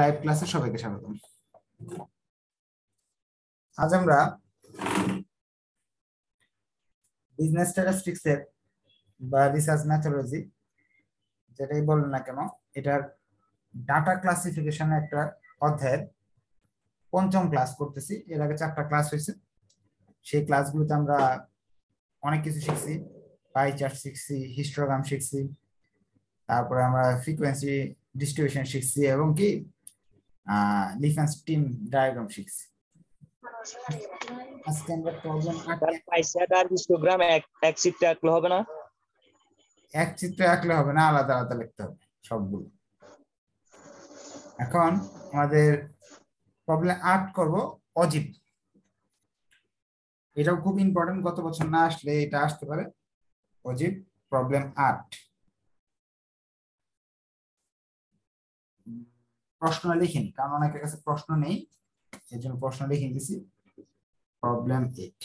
Live ক্লাসে সবাইকে স্বাগতম। আজ আমরা বিজনেস স্ট্যাটিস্টিক্স এর বা রিসার্চ ম্যাথোলজি যেটাই বলেন না কেন, এটার ডাটা ক্লাসিফিকেশন একটা অধ্যায়ের পঞ্চম ক্লাস করতেছি। এর আগে চারটা ক্লাস হয়েছে। সেই ক্লাসগুলোতে আমরা অনেক কিছু শিখছি। পাই চার্ট শিখছি হিস্টোগ্রাম শিখছি, তারপরে আমরা ফ্রিকোয়েন্সি ডিস্ট্রিবিউশন শিখছি এবং কি ডিফেন্স টিম ডায়াগ্রাম শিখছি আজকে আমরা প্রবলেম আর হিস্টোগ্রাম এক এক চিত্রে আঁকলে হবে না? এক চিত্রে আঁকলে হবে না আলাদা আলাদা লিখতে হবে সবগুলো। এখন আমাদের প্রবলেম আর্ট করব অজীব। এটাও খুব ইম্পর্টেন্ট গত বছর না আসলে এটা আসতে পারে। অজীব প্রবলেম আর্ট প্রশ্ন লিখিনি, কারণ অনেকের কাছে প্রশ্ন নেই এই জন্য প্রশ্ন লিখে দিছি প্রবলেম এইট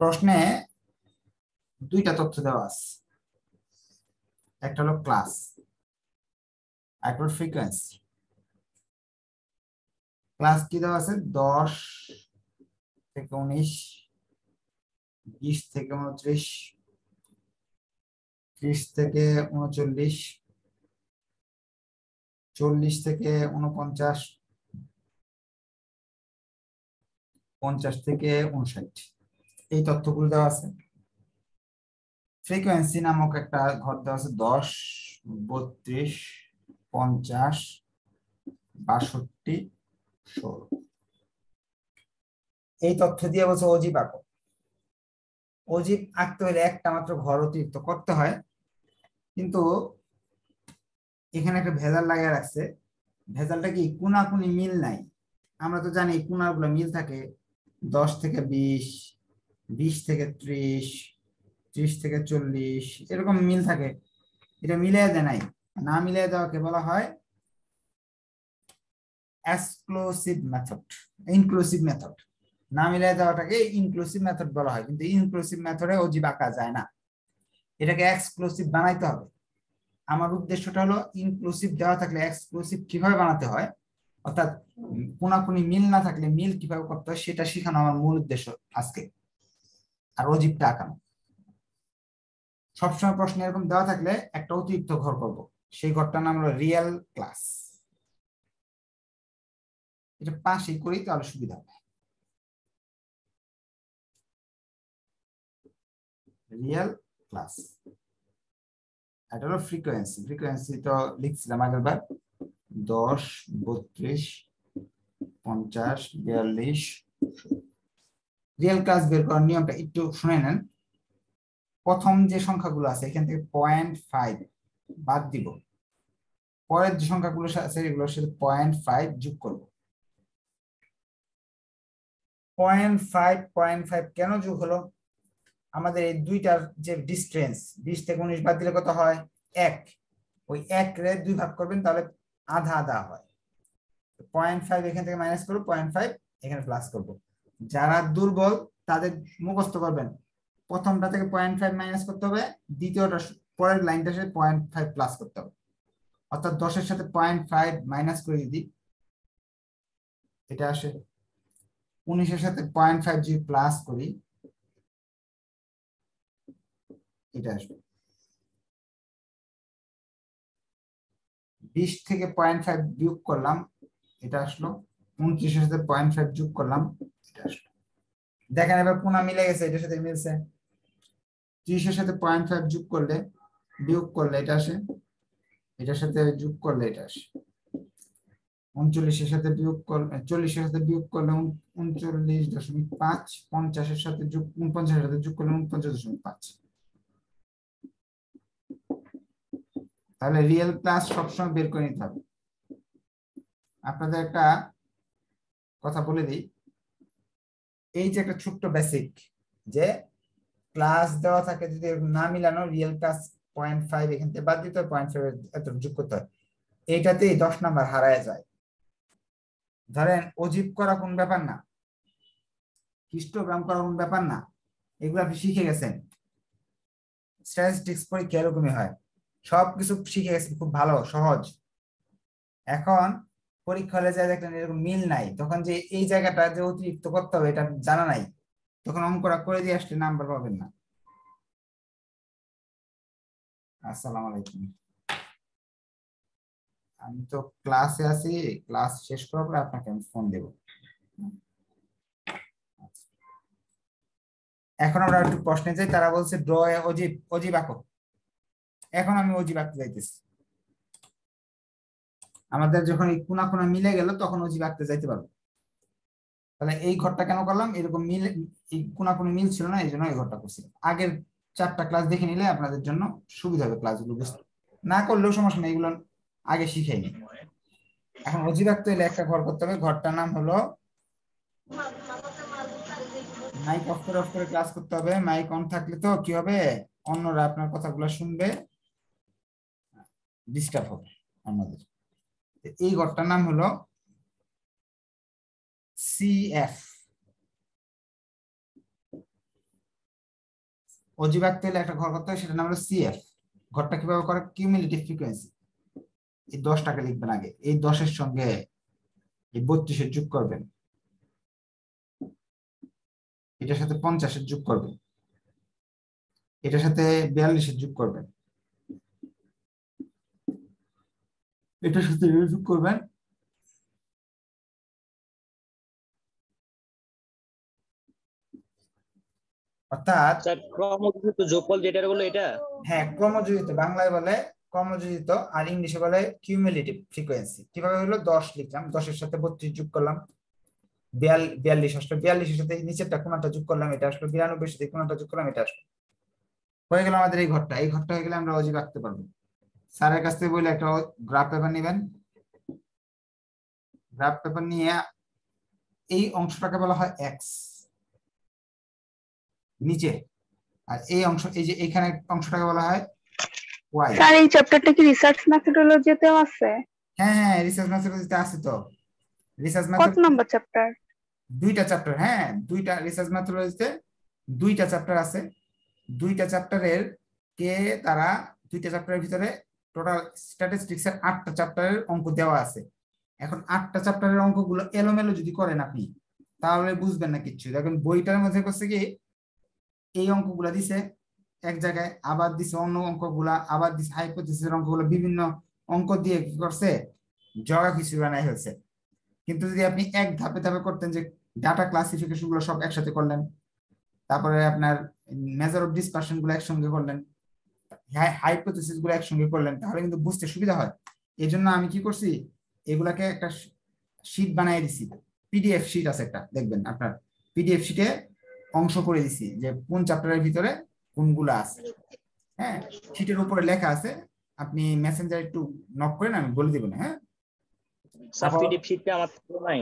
প্রশ্নে দুইটা তথ্য দেওয়া আছে। একটা হলো ক্লাস একটা হলো ফ্রিকোয়েন্সি ক্লাস কি দেওয়া আছে? দশ থেকে উনিশ, বিশ থেকে উনত্রিশ, ত্রিশ থেকে উনচল্লিশ চল্লিশ থেকে উনপঞ্চাশ পঞ্চাশ থেকে উনষাট এই তথ্যগুলো দেওয়া আছে। ফ্রিকোয়েন্সি নামক একটা ঘর দেওয়া আছে, দশ, বত্রিশ, পঞ্চাশ, বাষট্টি, ষোলো। এই তথ্য দিয়ে বলছে অজীব আঁকো। অজীব আঁকতে হলে একটা মাত্র ঘর অতিরিক্ত করতে হয়। কিন্তু এখানে একটা ভেজাল লাগিয়ে রাখছে। ভেজালটা কি কোনাকুনি মিল নাই? আমরা তো জানি কোনাগুলো মিল থাকে দশ থেকে বিশ বিশ থেকে ত্রিশ ত্রিশ থেকে চল্লিশ, এরকম মিল থাকে। এটা মিলিয়ে দেয় নাই। না মিলিয়ে দেওয়াকে বলা হয়? এক্সক্লুসিভ মেথড ইনক্লুসিভ মেথড না মিলিয়ে দেওয়াটাকে ইনক্লুসিভ মেথড বলা হয়, কিন্তু ইনক্লুসিভ মেথডে অজীব আঁকা যায় না। এটাকে এক্সক্লুসিভ বানাইতে হবে। আমার উদ্দেশ্যটা হলো ইনক্লুসিভ দেওয়া থাকলে এক্সক্লুসিভ কীভাবে বানাতে হয়, অর্থাৎ কোনাকুনি মিল না থাকলে মিল কীভাবে করতে হয় সেটা শেখানো আমার মূল উদ্দেশ্য আজকে। আর অজীবটা আঁকানো সবসময় প্রশ্ন এরকম দেওয়া থাকলে একটা অতিরিক্ত ঘর করব। সেই ঘরটার নাম হলো রিয়েল ক্লাস এটা পাশেই করি তাহলে সুবিধা হবে রিয়েল ক্লাস এটা হলো ফ্রিকোয়েন্সি ফ্রিকোয়েন্সি তো লিখছিলাম আগেরবার। দশ, বত্রিশ, পঞ্চাশ, বিয়াল্লিশ। রিয়েল ক্লাস বের করার নিয়মটা একটু শুনে নেন। প্রথম যে সংখ্যাগুলো আছে, এখান থেকে পয়েন্ট ফাইভ বাদ দিব। পরের যে সংখ্যাগুলো আছে, এগুলোর সাথে পয়েন্ট ফাইভ যোগ করব। পয়েন্ট ফাইভ পয়েন্ট ফাইভ কেন যোগ হলো? আমাদের এই দুইটার যে ডিস্টেন্স বিশ থেকে উনিশ বাদ দিলে কত হয়? এক। ওই এক রে দুই ভাগ করবেন, তাহলে আধা আধা হয়। পয়েন্ট ফাইভ এখান থেকে মাইনাস করব পয়েন্ট ফাইভ এখানে প্লাস করব। যারা দুর্বল, তাদের মুখস্থ করবেন। প্রথমটা থেকে পয়েন্ট ফাইভ মাইনাস করতে হবে, দ্বিতীয়টা, পরের লাইনটার সাথে পয়েন্ট ফাইভ প্লাস করতে হবে। অর্থাৎ দশের সাথে পয়েন্ট ফাইভ মাইনাস করে দিদি এটা আসে, উনিশের সাথে পয়েন্ট ফাইভ যদি প্লাস করি এটা আসবে। বিশ থেকে পয়েন্ট ফাইভ বিয়োগ করলাম, এটা আসলো। উনত্রিশের সাথে পয়েন্ট ফাইভ যোগ করলাম, এটা আসলো। দেখেন এবার কোনা মিলে গেছে, এটার সাথে মিলছে। ত্রিশের সাথে পয়েন্ট ফাইভ যোগ করলে, বিয়োগ করলে এটা আসে। এটার সাথে যোগ করলে এটা আসে। উনচল্লিশের সাথে বিয়োগ করলে চল্লিশের সাথে বিয়োগ করলে উনচল্লিশ দশমিক পাঁচ, পঞ্চাশের সাথে যোগ উনপঞ্চাশের সাথে যোগ করলে উনপঞ্চাশ দশমিক পাঁচ। তাহলে রিয়েল ক্লাস সবসময় বের করে নিতে হবে। আপনাদের একটা কথা বলে দিই। এই যে একটা ছোট্ট বেসিক যে ক্লাস দেওয়া থাকে যদি না মিলানো রিয়েল ক্লাস পয়েন্ট ফাইভ এখান থেকে বাদ দিতে হয় পয়েন্ট ফাইভ এত যোগ করতে হয়। এইটাতেই দশ নাম্বার হারায় যায়। ধরেন অজীব করা কোন ব্যাপার না? হিস্টোগ্রাম করা কোন ব্যাপার না? এগুলো আপনি শিখে গেছেন। স্ট্যাটিস্টিক্স পরীক্ষা এরকমই হয়। সবকিছু শিখে গেছেন খুব ভালো, সহজ। এখন পরীক্ষা হলে যায় দেখলেন এরকম মিল নাই। তখন যে এই জায়গাটা যে অতিরিক্ত করতে হবে, এটা জানা নাই। তখন অঙ্কটা করে দিয়ে আসলে নাম্বার পাবেন না। আসসালামু আলাইকুম। আমি তো ক্লাসে আছি ক্লাস শেষ করার পরে আপনাকে আমি ফোন দেব। এখন আমরা একটু প্রশ্নে যাই, তারা বলছে ড্র অজীব অজীব আঁকো। এখন আমি অজীব আঁকতে যাইতেছি। আমাদের যখন এই কোনা কোনা মিলে গেল, তখন অজীব আঁকতে যাইতে পারব। তাহলে এই ঘরটা কেন করলাম? এরকম মিল, এই কোনা কোনো মিল ছিল না এই জন্য এই ঘরটা করছি। আগের চারটা ক্লাস দেখে নিলে আপনাদের জন্য সুবিধা হবে ক্লাসগুলো বুঝতে। না করলেও সমস্যা নেই, এগুলো আগে শিখে নি এখন অজীব আঁকতে হলে একটা ঘর করতে হবে। ঘরটার নাম হলো মাইক অফ করে অফ করে ক্লাস করতে হবে। মাইক অন থাকলে তো কি হবে? অন্যরা আপনার কথাগুলো শুনবে। ডিস্টার্ব হবে অন্যদের এই ঘরটার নাম হলো সিএফ অজীব আঁকতে হলে একটা ঘর করতে হবে সেটার নাম হলো সিএফ ঘরটা কীভাবে করে? কিউমিলেটিভ ফ্রিকোয়েন্সি এই দশটাকে লিখবেন আগে। এই দশের সঙ্গে এই বত্রিশের যোগ করবেন। এটার সাথে পঞ্চাশের যোগ করবেন। এটার সাথে বিয়াল্লিশের যোগ করবেন। এটার সাথে যোগ করবেন অর্থাৎ স্যার যোগফল যেটা বলে এটা? হ্যাঁ ক্রমযোজিত বাংলায় বলে ক্রমযোজিত আর ইংলিশে বলে কিউমুলেটিভ ফ্রিকোয়েন্সি কীভাবে হলো? দশ লিখলাম দশের সাথে বত্রিশ যোগ করলাম। বিয়াল্লিশ আসলো বিয়াল্লিশের সাথে নিচেরটা কোনটা যোগ করলাম এটা আসলো। বিরানব্বই সাথে কোনটা যোগ করলাম এটা আসলো। হয়ে গেল আমাদের এই ঘরটা। এই ঘরটা হয়ে গেলে আমরা অজীব রাখতে পারব। স্যারের কাছ থেকে বলে একটা গ্রাফ পেপার নেবেন। গ্রাফ পেপার নিয়ে এই অংশটাকে বলা হয় এক্স নিচে। আর এই অংশ এই যে এখানে অংশটাকে বলা হয় ওয়াই স্যার এই চ্যাপ্টারটা কি রিসার্চ মেথডোলজিতেও আছে? হ্যাঁ হ্যাঁ রিসার্চ ম্যাথমেটিক্সে আছে তো। রিসার্চ মেথড কত নম্বর চ্যাপ্টার দুইটা চ্যাপ্টার হ্যাঁ দুইটা রিসার্চ ম্যাথোলজিতে দুইটা চ্যাপ্টার আছে। দুইটা চ্যাপ্টারের কে তারা দুইটা চ্যাপ্টারের ভিতরে টোটাল স্ট্যাটিস্টিক্স এর আটটা চ্যাপ্টারের অঙ্ক দেওয়া আছে। এখন আটটা চ্যাপ্টারের অঙ্কগুলো এলোমেলো যদি করেন আপনি, তাহলে বুঝবেন না কিচ্ছু। দেখেন বইটার মধ্যে করছে কি, এই অঙ্কগুলা দিছে, এক জায়গায় আবার দিছে, অন্য অঙ্কগুলা, আবার দিছে হাইপোথিসিসের অঙ্কগুলো, বিভিন্ন অঙ্ক দিয়ে কি করছে, জগা কিছু বানাই হয়েছে কিন্তু যদি আপনি এক ধাপে ধাপে করতেন যে ডাটা ক্লাসিফিকেশনগুলো সব একসাথে করলেন, তারপরে আপনার মেজার অফ ডিসপারশনগুলো একসঙ্গে করলেন হাইপোথিসিসগুলো একসঙ্গে করলেন তাহলে কিন্তু বুঝতে সুবিধা হয়। এই জন্য আমি কি করছি এগুলাকে একটা শীট বানিয়ে দিছি। পিডিএফ শীট আছে একটা দেখবেন আপনার। পিডিএফ শীটে অংশ করে দিছি যে কোন চ্যাপ্টারের ভিতরে কোনগুলো আছে। হ্যাঁ শীটের উপরে লেখা আছে আপনি মেসেঞ্জার একটু নক করেন আমি বলে দিব না হ্যাঁ স্যার পিডিএফ শিটটা আমার নাই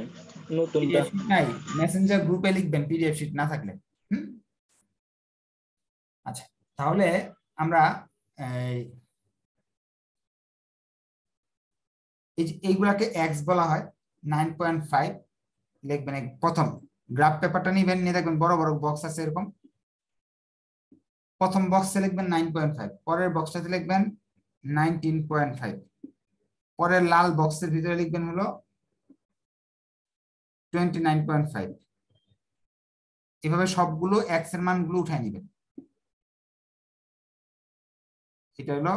নতুনটা। নাই মেসেঞ্জার গ্রুপে লিখবেন পিডিএফ শিট না থাকলে। হুম? আচ্ছা তাহলে আমরা এইগুলাকে এক্স বলা হয় নাইন পয়েন্ট ফাইভ লিখবেন প্রথম গ্রাফ পেপারটা নিবেন, নিয়ে দেখবেন বড় বড় বক্স আছে এরকম। প্রথম বক্সে লিখবেন নাইন পয়েন্ট ফাইভ পরের বক্সটাতে লিখবেন নাইনটিন পয়েন্ট ফাইভ পরের লাল বক্সের ভিতরে লিখবেন হলো টোয়েন্টি নাইন পয়েন্ট ফাইভ এভাবে সবগুলো এক্সের মানগুলো উঠায় নিবেন। এটা হলো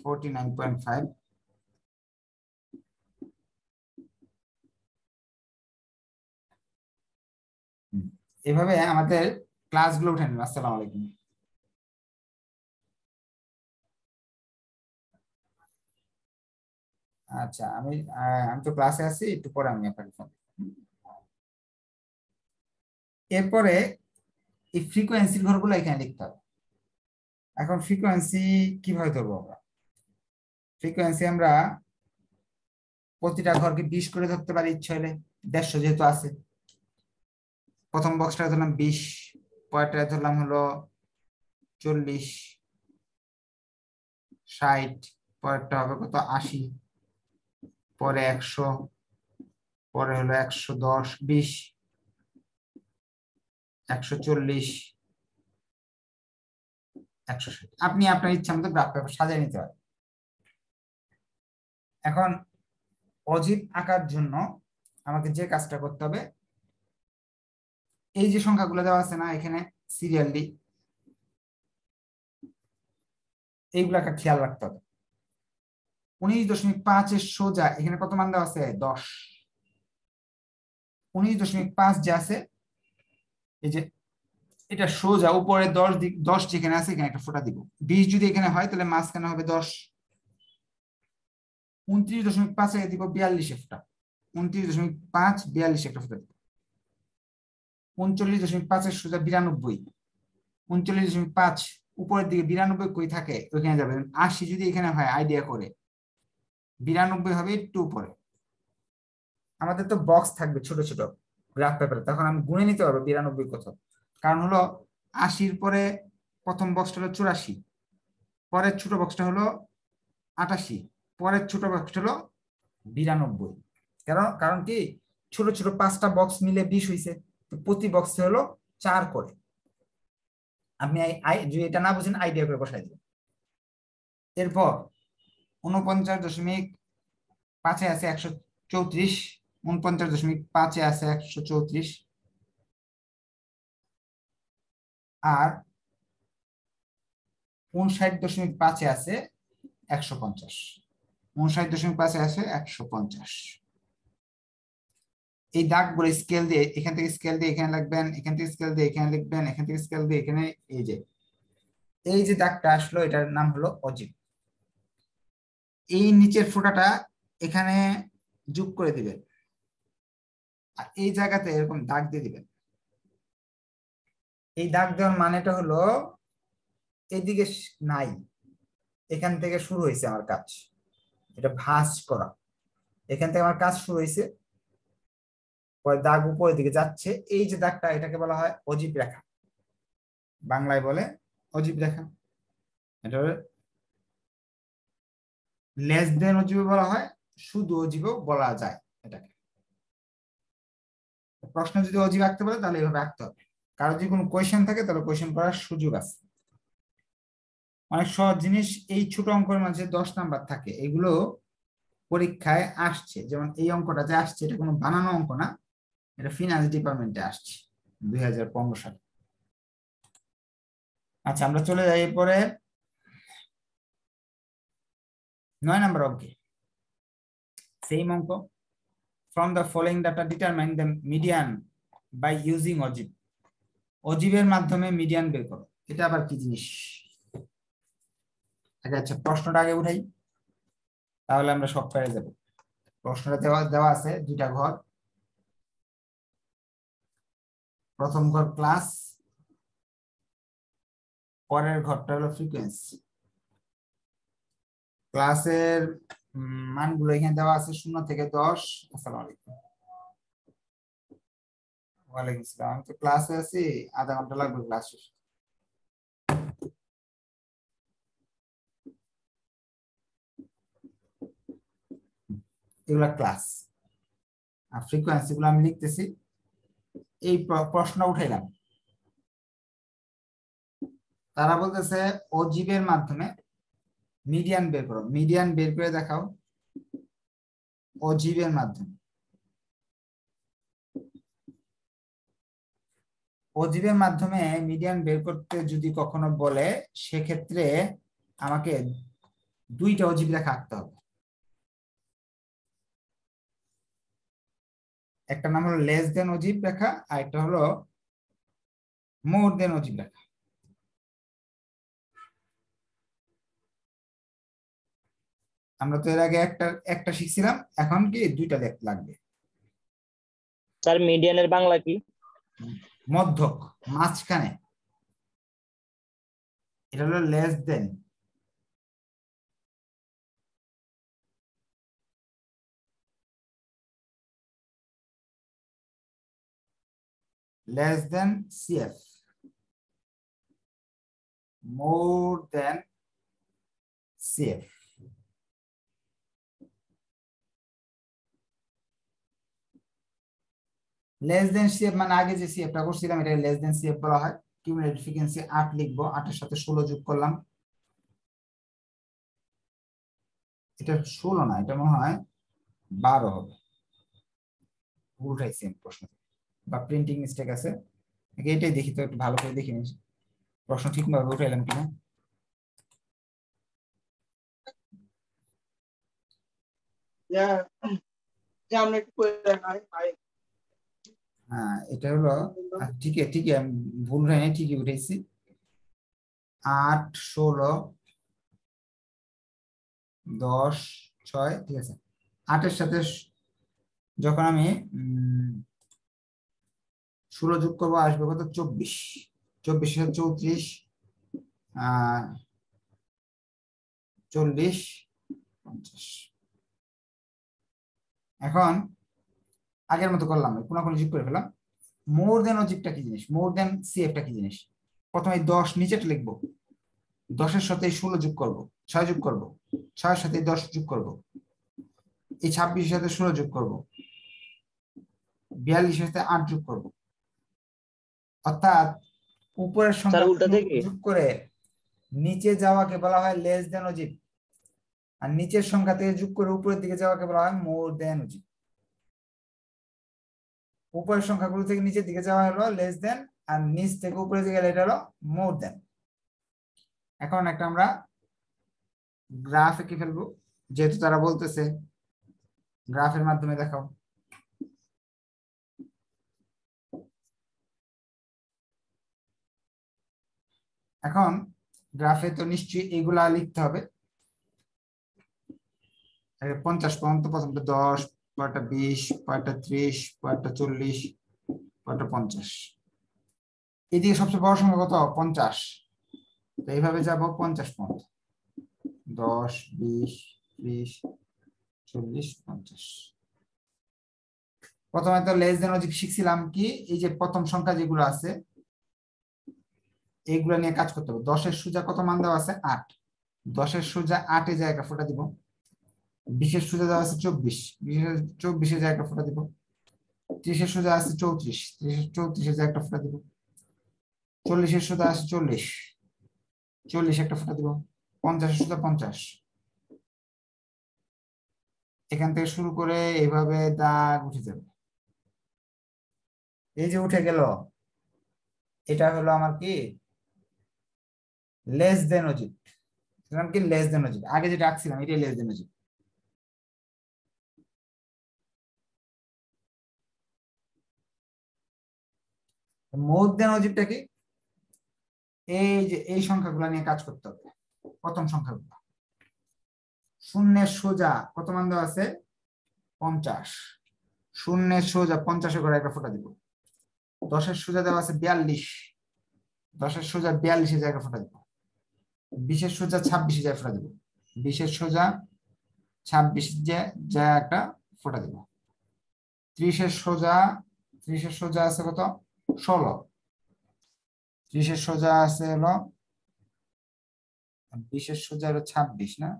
ফোরটি নাইন পয়েন্ট ফাইভ এভাবে আমাদের ক্লাসগুলো উঠে নিন আসসালামু আলাইকুম। আচ্ছা আমি আমি তো ক্লাসে আছি, একটু পরে আমি আপনাকে এরপরে এই ফ্রিকোয়েন্সির ঘরগুলো এখানে লিখতে হবে। এখন ফ্রিকোয়েন্সি কীভাবে ধরবো আমরা? ফ্রিকোয়েন্সি আমরা প্রতিটা ঘরকে বিশ করে ধরতে পারি ইচ্ছে হলে দেড়শো যেহেতু আছে। প্রথম বক্সটা ধরলাম বিশ পরেরটা ধরলাম হলো চল্লিশ, ষাট, পরেরটা হবে কত আশি, পরে একশো, পরে হলো একশো দশ, বিশ, একশো চল্লিশ একশো ষাট। আপনি আপনার ইচ্ছা মতো গ্রাফ পেপার সাজিয়ে নিতে পারেন। এখন অজীব আঁকার জন্য আমাকে যে কাজটা করতে হবে, এই যে সংখ্যাগুলো দেওয়া আছে না, এখানে সিরিয়ালি এইগুলাকে খেয়াল রাখতে হবে। উনিশ দশমিক পাঁচের সোজা, এখানে কত মান দেওয়া আছে? দশ। উনিশ দশমিক পাঁচ যে আছে, এই যে এটা সোজা, উপরে দশ দশ যেখানে আছে এখানে একটা ফোটা দিব। বিশ যদি এখানে হয়, তাহলে মাঝখানে হবে দশ। উনত্রিশ দশমিক পাঁচে দিব বিয়াল্লিশ একটা উনত্রিশ দশমিক পাঁচ, বিয়াল্লিশ একটা ফোটা দিব। উনচল্লিশ দশমিক পাঁচের সোজা বিরানব্বই। উনচল্লিশ দশমিক পাঁচ, উপরের দিকে বিরানব্বই কই থাকে, ওইখানে যাবে। আশি যদি এখানে হয় আইডিয়া করে। বিরানব্বই হবে একটু উপরে। আমাদের তো বক্স থাকবে ছোট ছোট গ্রাফ পেপারে তখন আমি গুনে নিতে পারব বিরানব্বই কত কারণ হলো আশির পরে প্রথম বক্সটা হলো চুরাশি, পরের ছোট বক্সটা হলো আটাশি, পরের ছোট বক্সটা হলো বিরানব্বই। কারণ কারণ কি? ছোট ছোট পাঁচটা বক্স মিলে বিশ হয়েছে প্রতি বক্সে হলো চার করে। আপনি যদি এটা না বুঝেন আইডিয়া করে বসাই দিবেন এরপর উনপঞ্চাশ দশমিক পাঁচে আছে একশো চৌত্রিশ উনপঞ্চাশ দশমিক পাঁচে আছে একশো চৌত্রিশ আর উনষাট দশমিক পাঁচে আছে একশো পঞ্চাশ। উনষাট দশমিক পাঁচে আছে একশো পঞ্চাশ। এই দাগগুলো স্কেল দিয়ে, এখান থেকে স্কেল দিয়ে, এখানে লিখবেন, এখান থেকে স্কেল দিয়ে, এখানে লিখবেন, এখান থেকে স্কেল দিয়ে, এখানে এই যে। এই যে দাগটা আসলো, এটার নাম হলো অজিব এই নিচের ফোটাটা এখানে যোগ করে দিবেন। আর এই জায়গাতে এরকম দাগ দিয়ে দিবেন। এই দাগ দেওয়ার মানেটা হলো এদিকে নাই। এখান থেকে শুরু হয়েছে আমার কাজ। এটা ভাঁজ করা। এখান থেকে আমার কাজ শুরু হয়েছে। পরে দাগ উপরের দিকে যাচ্ছে। এই যে দাগটা, এটাকে বলা হয় অজীব রেখা। বাংলায় বলে অজীব রেখা। এটা লেস দেন অজীব বলা হয়, শুধু অজীব বলা যায় এটাকে। প্রশ্ন যদি অজীব আঁকতে পারে তাহলে এইভাবে আঁকতে হবে। কারও যদি কোনো কোয়েশন থাকে, তাহলে কোয়েশন করার সুযোগ আছে। অনেক সহজ জিনিস, এই ছোট অঙ্কের মাঝে দশ নাম্বার থাকে। এগুলো পরীক্ষায় আসছে। যেমন এই অঙ্কটা যে আসছে, এটা কোনো বানানো অঙ্ক না, এটা ফিনান্স ডিপার্টমেন্টে আসছে, দুই হাজার পনেরো সালে। আচ্ছা আমরা চলে যাই এরপরে নয় নাম্বার অঙ্কে। সেম অঙ্ক। From the following data determine the median by using অজিব অজিবের মাধ্যমে মিডিয়ান বের করো। এটা আবার কি জিনিস? আচ্ছা প্রশ্নটা আগে উঠাই। তাহলে আমরা সব পেরে যাব। প্রশ্নটা দেওয়া দেওয়া আছে দুইটা ঘর। প্রথম ঘর ক্লাস পরের ঘরটা হলো ফ্রিকোয়েন্সি ক্লাসের মানগুলো এখানে দেওয়া আছে শূন্য থেকে দশ। আসসালামু আলাইকুম। ওয়ালাইকুম আসসালাম আমি তো ক্লাসে আছি আধা ঘণ্টা লাগবে ক্লাস শেষ এগুলা ক্লাস আর ফ্রিকোয়েন্সি গুলো আমি লিখতেছি এই প্রশ্ন উঠাইলাম তারা বলতেছে অজীবের মাধ্যমে মিডিয়ান বের করো মিডিয়ান বের করে দেখাও অজীবের মাধ্যমে অজীবের মাধ্যমে মিডিয়ান বের করতে যদি কখনো বলে সেক্ষেত্রে আমাকে দুইটা অজীব রেখা আঁকতে হবে। একটা নাম হলো লেস দেন অজীব রেখা আর একটা হলো মোর দেন অজীব রেখা। আমরা তো এর আগে একটা একটা শিখছিলাম এখন কি দুইটা লাগবে। স্যার মিডিয়ানের বাংলা কি? মধ্যক মাঝখানে। এটা হলো less than less than CF more than CF less than CF মানে আগে যে সিএফটা করছিলাম এটা লেস দেন সিএফ বলা হয়। কিউমুলেটিভ ফ্রিকোয়েন্সি আট লিখব, আটের সাথে ষোলো যোগ করলাম। এটা ষোলো না, এটা মনে হয় বারো হবে। উল্টাইছি আমি প্রশ্ন। বা প্রিন্টিং মিস্টেক আছে। আগে এটাই দেখি তো, একটু ভালো করে দেখি নিই। প্রশ্ন ঠিকভাবে উঠাইলাম কিনা? হ্যাঁ এটা হলো ঠিকই আমি ভুল হয়নি, ঠিকই উঠেছি। আট, ষোলো, দশ, ছয়, ঠিক আছে। আটের সাথে যখন আমি ষোলো যোগ করব, আসবে কত? চব্বিশ। চব্বিশ চৌত্রিশ চল্লিশ, পঞ্চাশ। এখন আগের মতো করলাম কোনাকুনি যোগ করে ফেলাম মোর দেন অজিবটা কি জিনিস? মোর দেন সিএফটা কি জিনিস? প্রথমে দশ নিচেটা লিখব। দশের সাথে ষোলো যোগ করব ছয় যোগ করব ছয়ের সাথে দশ যোগ করব এই ছাব্বিশের সাথে ষোলো যোগ করব বিয়াল্লিশের সাথে আট যোগ করব। অর্থাৎ উপরের সংখ্যা? যোগ করে নিচে যাওয়াকে বলা হয় লেস দেন অজিব আর নিচের সংখ্যা থেকে যোগ করে উপরের দিকে যাওয়াকে বলা হয় মোর দেন অজিব উপরের সংখ্যাগুলো থেকে নিচের দিকে যাওয়া হলো লেস দেন আর নিচ থেকে উপরের দিকে গেলে এটা হলো মোর দেন এখন একটা আমরা গ্রাফ এঁকে ফেলব? যেহেতু তারা বলতেছে গ্রাফের মাধ্যমে দেখাও। এখন গ্রাফে তো নিশ্চয়ই এগুলা লিখতে হবে। পঞ্চাশ পর্যন্ত প্রথমটা দশ পরটা বিশ পরটা ত্রিশ পরটা চল্লিশ পরটা পঞ্চাশ। এদিকে সবচেয়ে বড় সংখ্যা কত? পঞ্চাশ। তো এইভাবে যাব পঞ্চাশ পর্যন্ত দশ, বিশ, ত্রিশ, চল্লিশ, পঞ্চাশ। প্রথমে তো লেস দেন অজিব শিখছিলাম কি? এই যে প্রথম সংখ্যা যেগুলো আছে এইগুলো নিয়ে কাজ করতে হবে। দশের সোজা কত মান দেওয়া আছে? আট। দশের সোজা আটে জায়গা ফোটা দিব। বিশের সোজা দেওয়া আছে চব্বিশ। বিশের চব্বিশে জায়গা ফোটা দিব। ত্রিশের সোজা আছে চৌত্রিশ। ত্রিশের চৌত্রিশে একটা ফোটা দিব। চল্লিশের সোজা আছে চল্লিশ। চল্লিশ একটা ফোটা দিব। পঞ্চাশের সোজা পঞ্চাশ। এখান থেকে শুরু করে এইভাবে দাগ উঠে যাবে। এই যে উঠে গেল, এটা হলো আমার কি? লেস দেন অজিট কি? লেস দেন অজিট আগে যেটা আঁকছিলাম, এটাই লেস দেন অজিট মোর দেন অজিটটা কি? এই যে, এই সংখ্যাগুলো নিয়ে কাজ করতে হবে। প্রথম সংখ্যাগুলো। শূন্যের সোজা, কত মান দেওয়া আছে? পঞ্চাশ। শূন্যের সোজা, পঞ্চাশে করে একটা ফোটা দিব। দশের সোজা দেওয়া আছে বিয়াল্লিশ। দশের সোজা বিয়াল্লিশে জায়গা ফোটা দিব। বিশের সোজা ছাব্বিশে জায়গা ফোটা দিব। বিশের সোজা ছাব্বিশ যে জায়গাটা ফোটা দিব। ত্রিশের সোজা ত্রিশের সোজা আছে কত? ষোলো। ত্রিশের সোজা আছে হলো বিশের সোজা হলো ছাব্বিশ না?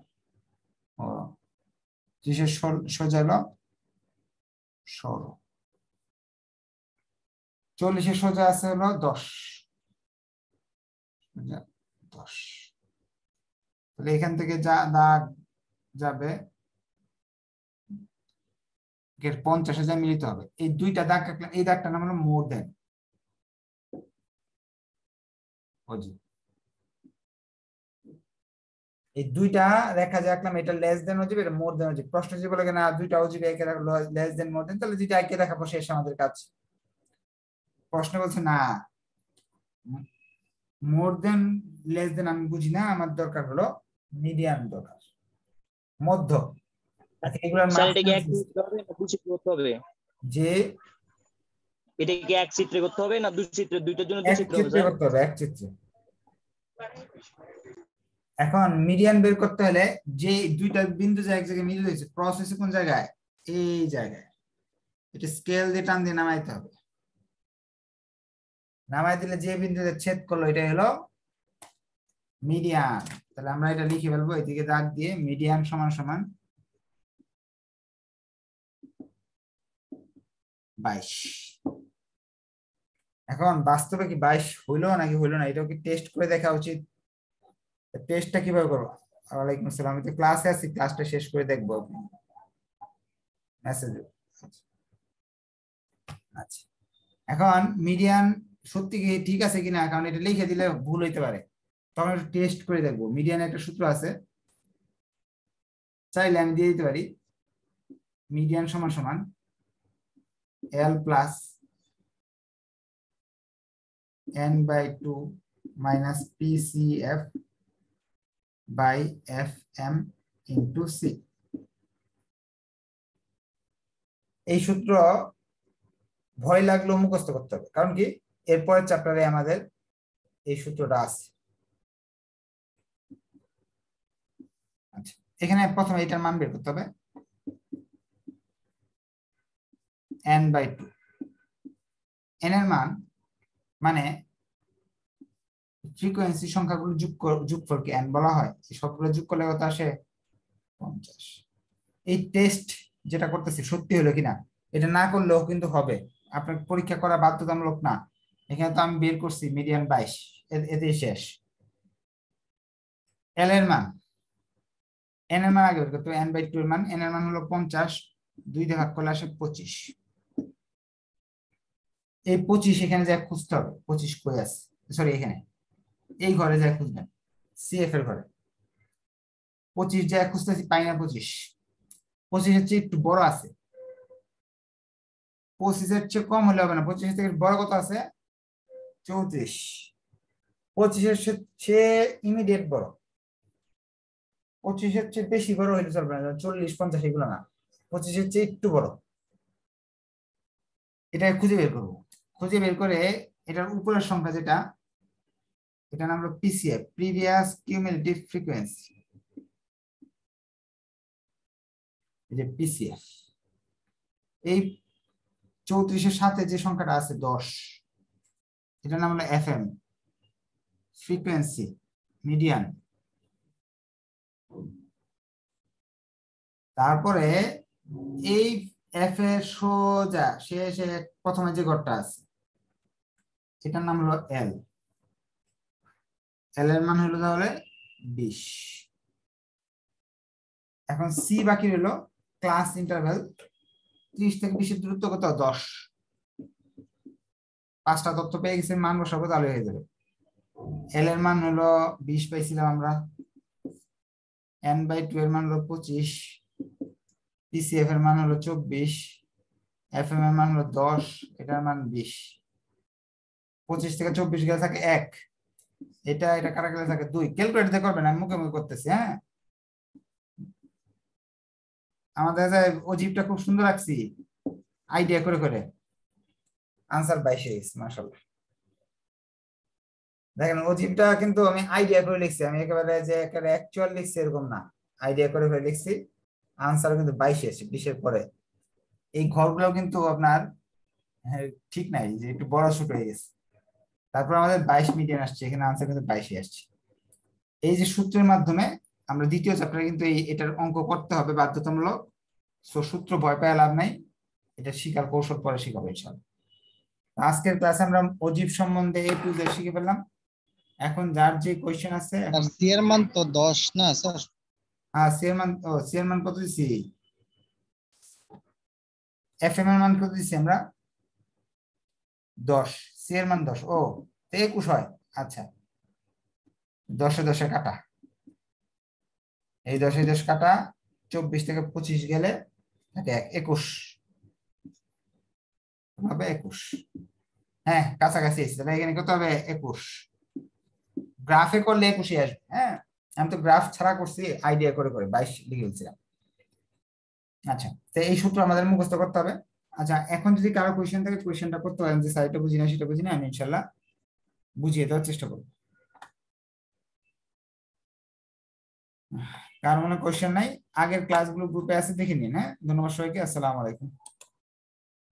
ও। ত্রিশের সোজা হলো? ষোলো। চল্লিশের সোজা আছে হলো দশ। দশ। তাহলে এখান থেকে যা দাগ যাবে পঞ্চাশ হাজার মিলিত হবে। এই দুইটা দাগ এই দাগটা নাম হলো মোর দেন। এই দুইটা রেখা যে রাখলাম এটা লেস দেন অজিব এটা মোর দেন অজিব প্রশ্ন যদি বলে না দুইটা অজিব একে রাখল লেস দেন মোর দেন তাহলে দুইটা একে রাখাবো শেষ আমাদের কাজ। প্রশ্ন বলছে না মোর দেন লেস দেন আমি বুঝি না আমার দরকার হলো মিডিয়াম দরকার মধ্য আচ্ছা, এগুলোর হবে যে এটা কি এক চিত্রে করতে হবে না দুই চিত্রে? দুইটার জন্য দুই চিত্রে করতে হবে এক চিত্রে। এখন মিডিয়ান বের করতে হলে যে দুইটা বিন্দু যে এক জায়গায় মিলিত হয়েছে ক্রস কোন জায়গায়? এই জায়গায়। এটা স্কেল দিয়ে টান দিয়ে নামাইতে হবে। নামাই দিলে যে বিন্দুতে ছেদ করল এটা হলো মিডিয়ান তাহলে আমরা এটা লিখে ফেলব, এদিকে দাগ দিয়ে মিডিয়ান সমান সমান বাইশ। এখন বাস্তবে কি বাইশ হইল নাকি হইল না? এটাও কি টেস্ট করে দেখা উচিত? টেস্টটা কীভাবে করব? ওয়ালাইকুম আসসালাম। আমি তো ক্লাসে আছি ক্লাসটা শেষ করে দেখব মেসেজ আচ্ছা। এখন মিডিয়ান সত্যি কি ঠিক আছে কিনা? কারণ এটা লিখে দিলে ভুল হইতে পারে। তখন একটু টেস্ট করে দেখব। মিডিয়ান একটা সূত্র আছে। চাইলে আমি দিয়ে দিতে পারি। মিডিয়ান সমান সমান L plus n by 2 minus PCF by FM into C. এই সূত্র ভয় লাগলেও মুখস্থ করতে হবে। কারণ কি? এরপরের চ্যাপ্টারে আমাদের এই সূত্রটা আছে। আচ্ছা এখানে প্রথমে এটার মান বের করতে হবে। n বাই টু n এর মান মানে ফ্রিকোয়েন্সি সংখ্যাগুলো যোগ যোগফলকে এন বলা হয়। এই সবগুলো যোগ করলে কত আসে? পঞ্চাশ। এই টেস্ট যেটা করতেছি সত্যি হলো কিনা? এটা না করলেও কিন্তু হবে। আপনার পরীক্ষা করা বাধ্যতামূলক না। এখানে তো আমি বের করছি মিডিয়ান বাইশ। এতে শেষ। এল এর মান। এন এর মান আগে বের করতে এন বাই টু এর মান। এন এর মান হলো পঞ্চাশ। দুই দিয়ে ভাগ করলে আসে পঁচিশ। এই পঁচিশ এখানে যা খুঁজতে হবে, পঁচিশ কই আছে? সরি এখানে। এই ঘরে যা খুঁজবেন সিএফ এর ঘরে। পঁচিশ যা খুঁজতেছি পাই না পঁচিশ পঁচিশের চেয়ে একটু বড় আছে। পঁচিশের চেয়ে কম হলে হবে না। পঁচিশের থেকে বড় কত আছে? চৌত্রিশ। পঁচিশের চেয়ে ইমিডিয়েট বড়। পঁচিশের চেয়ে বেশি বড় হইলে চলবে না। চল্লিশ, পঞ্চাশ এগুলো না। পঁচিশের চেয়ে একটু বড়। এটা খুঁজে বের করব। খুঁজে বের করে এটার উপরের সংখ্যা যেটা এটা নাম হলো পিসিএফ প্রিভিয়াস কিউমুলেটিভ ফ্রিকোয়েন্সি যে পিসিএফ এই চৌত্রিশের সাথে যে সংখ্যাটা আছে দশ, এটার নাম হলো এফএম ফ্রিকোয়েন্সি মিডিয়ান তারপরে এই এফ এর সোজা, শেষে প্রথমে যে ঘরটা আছে এটার নাম হলো এল এল এর মান হলো তাহলে বিশ। এখন সি বাকি রইল ক্লাস ইন্টারভেল ত্রিশ থেকে বিশের দূরত্ব কত? দশ। পাঁচটা তথ্য পেয়ে গেছে, মান বসাবো, তাহলে হয়ে যাবে। এল এর মান হলো বিশ পাইছিলাম আমরা। এন বাই টু এর মান হলো পঁচিশ। পিসিএফ এর মান হলো চব্বিশ। এফ এম এর মান হলো দশ। এটার মান বিশ। পঁচিশ থেকে চব্বিশ গেলে থাকে এক। এটা এটা কারা গেলে থাকে? দুই। ক্যালকুলেটর দিয়ে করবেন, আমি মুখে মুখে করতেছি হ্যাঁ? আমাদের অজীবটা খুব সুন্দর রাখছি আইডিয়া করে করে। আনসার বাইশে গেছে মাসাল্লাহ দেখেন, অজীবটা কিন্তু আমি আইডিয়া করে লিখছি। আমি একেবারে যে একেবারে অ্যাকচুয়াল লিখছি, এরকম না। আইডিয়া করে করে লিখছি। আনসার কিন্তু বাইশে এসে বিশের পরে। এই ঘরগুলো কিন্তু আপনার ঠিক নাই, যে একটু বড় ছোট হয়ে গেছে। তারপর আমাদের বাইশ মিডিয়ান আসছে এখানে আনসার কিন্তু বাইশে আসছে। এই যে সূত্রের মাধ্যমে আমরা দ্বিতীয় চ্যাপ্টারে কিন্তু এই এটার অঙ্ক করতে হবে বাধ্যতামূলক। সো সূত্র ভয় পায় লাভ নাই। এটা শিকার কৌশল পরে শিখাবো ইনশাল্লাহ আজকের ক্লাসে আমরা অজীব সম্বন্ধে এ টু জেড শিখে পেলাম এখন যার যে কোয়েশ্চেন আছে আর সি এর মান তো 10 না স্যার? হ্যাঁ সি এর মান ও সি এর মান কত দিছি? এফ এম এর মান কত দিছি আমরা? 10 সি এর মান 10 ও একুশ হয়। আচ্ছা। 10 এ 10 কাটা। এই 10 দশ 10 কাটা 24 থেকে 25 গেলে 21 হবে 21 হ্যাঁ কাছাকাছি এসেছে তাহলে এখানে কত হবে? 21 গ্রাফে করলে 21 আসবে। হ্যাঁ আমি তো গ্রাফ ছাড়া করছি আইডিয়া করে করে, বাইশ লিখে আচ্ছা তো এই সূত্র আমাদের মুখস্থ করতে হবে। আচ্ছা এখন যদি কারও কোয়েশ্চেন থাকে কোয়েশ্চেনটা করতে পারেন যে সাইডটা বুঝি না, সেটা বুঝি না, আমি ইনশাল্লাহ বুঝিয়ে দেওয়ার চেষ্টা করব। কার মনে কোয়েশ্চেন নাই? আগের ক্লাসগুলো গ্রুপে আছে, দেখে নিন হ্যাঁ? ধন্যবাদ সবাইকে, আসসালামু আলাইকুম।